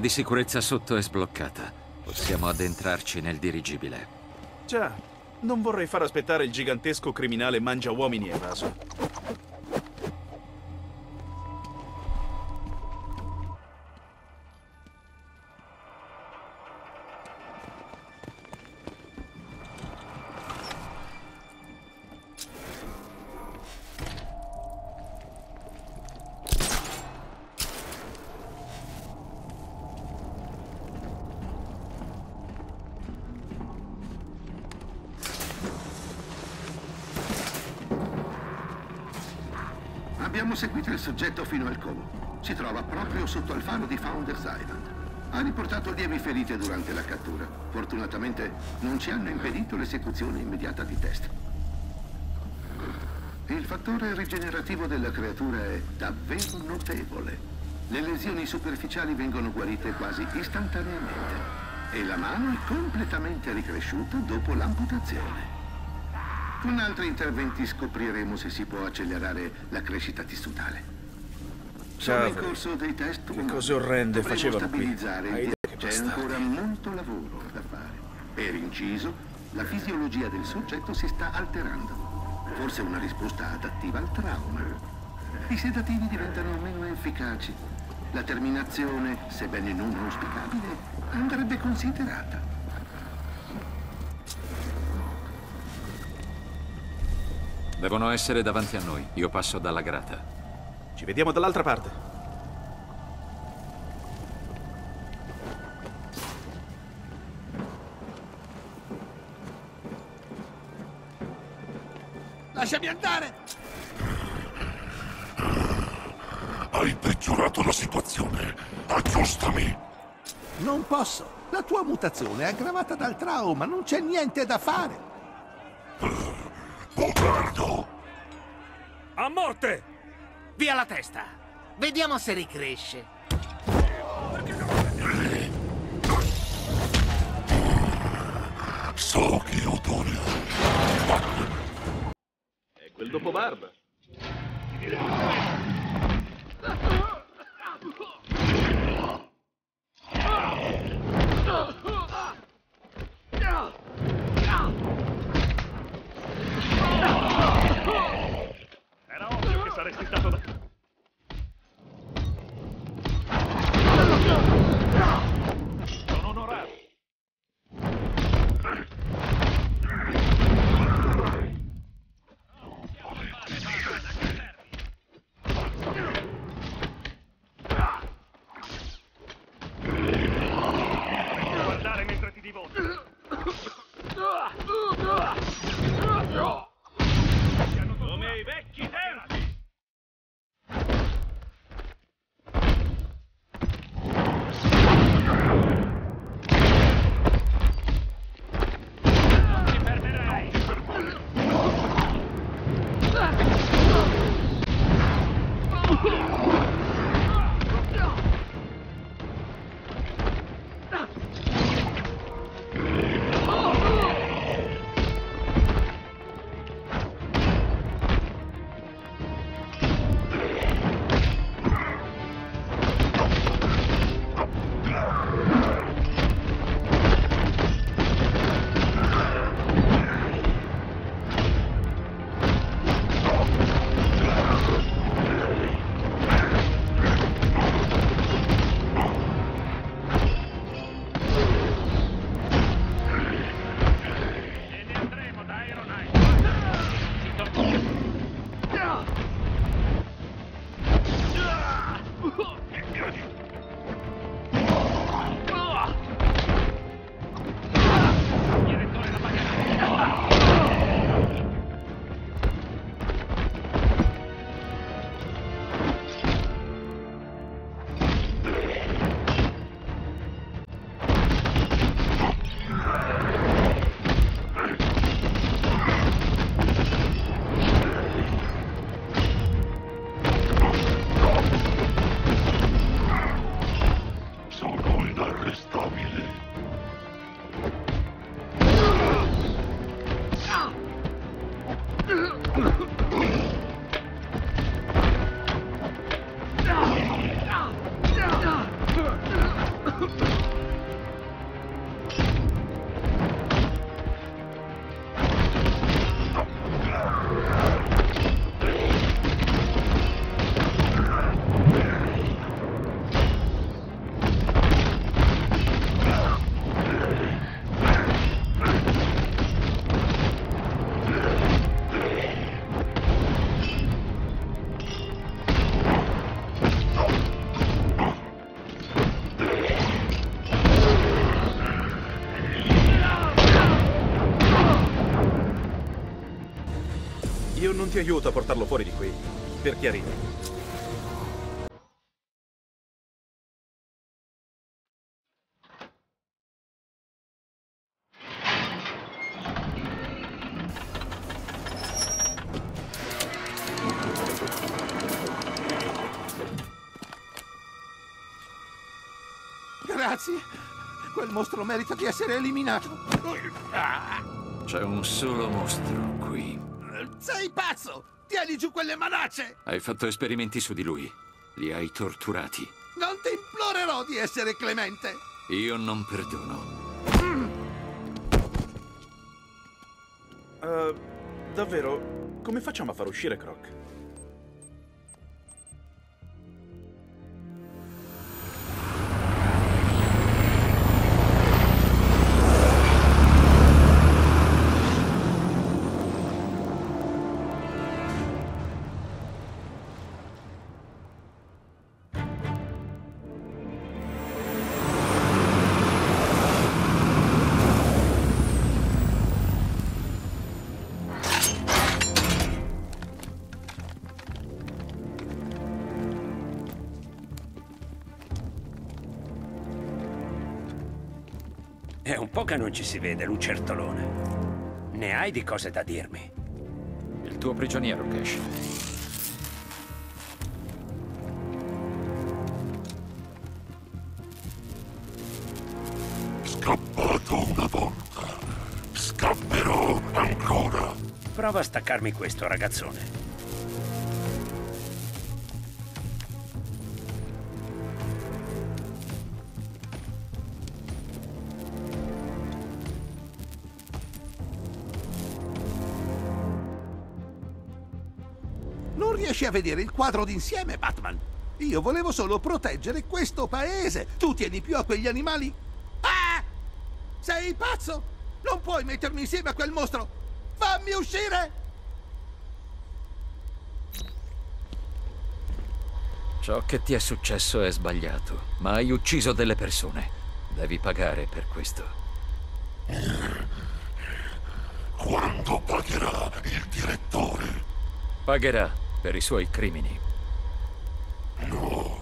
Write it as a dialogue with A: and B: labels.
A: di sicurezza sotto è sbloccata. Possiamo addentrarci nel dirigibile.
B: Già, non vorrei far aspettare il gigantesco criminale mangia uomini evaso.
C: Abbiamo seguito il soggetto fino al covo. Si trova proprio sotto al faro di Founders Island. Ha riportato lievi ferite durante la cattura. Fortunatamente non ci hanno impedito l'esecuzione immediata di test. Il fattore rigenerativo della creatura è davvero notevole. Le lesioni superficiali vengono guarite quasi istantaneamente e la mano è completamente ricresciuta dopo l'amputazione. Con altri interventi scopriremo se si può accelerare la crescita tissutale. Sono in corso dei test
B: Che cose orrende facevano qui.
C: C'è ancora molto lavoro da fare. Per inciso, la fisiologia del soggetto si sta alterando. Forse una risposta adattiva al trauma. I sedativi diventano meno efficaci. La terminazione, sebbene non auspicabile, andrebbe considerata.
A: Devono essere davanti a noi. Io passo dalla grata.
B: Ci vediamo dall'altra parte.
D: Lasciami andare!
E: Hai peggiorato la situazione. Aggiustami.
D: Non posso. La tua mutazione è aggravata dal trauma, non c'è niente da fare.
E: Bobardo.
F: A morte!
G: Via la testa! Vediamo se ricresce.
E: So che odore.
B: È quel dopo barba.
F: Ovvio che saresti stato da... Sono
B: Io non ti aiuto a portarlo fuori di qui. Per chiarire.
D: Grazie. Quel mostro merita di essere eliminato.
A: C'è un solo mostro qui.
D: Sei pazzo! Tieni giù quelle manacce!
A: Hai fatto esperimenti su di lui. Li hai torturati.
D: Non ti implorerò di essere clemente!
A: Io non perdono.
B: Eh, davvero, come facciamo a far uscire Croc?
H: È un po' che non ci si vede, lucertolone. Ne hai di cose da dirmi.
A: Il tuo prigioniero, Cash.
E: Scappato una volta. Scapperò ancora.
H: Prova a staccarmi questo, ragazzone.
D: A vedere il quadro d'insieme, Batman? Io volevo solo proteggere questo paese. Tu tieni più a quegli animali. Ah! Sei pazzo? Non puoi mettermi insieme a quel mostro! Fammi uscire!
A: Ciò che ti è successo è sbagliato, ma hai ucciso delle persone. Devi pagare per questo.
E: Quando pagherà il direttore?
A: Pagherà per i suoi crimini. No.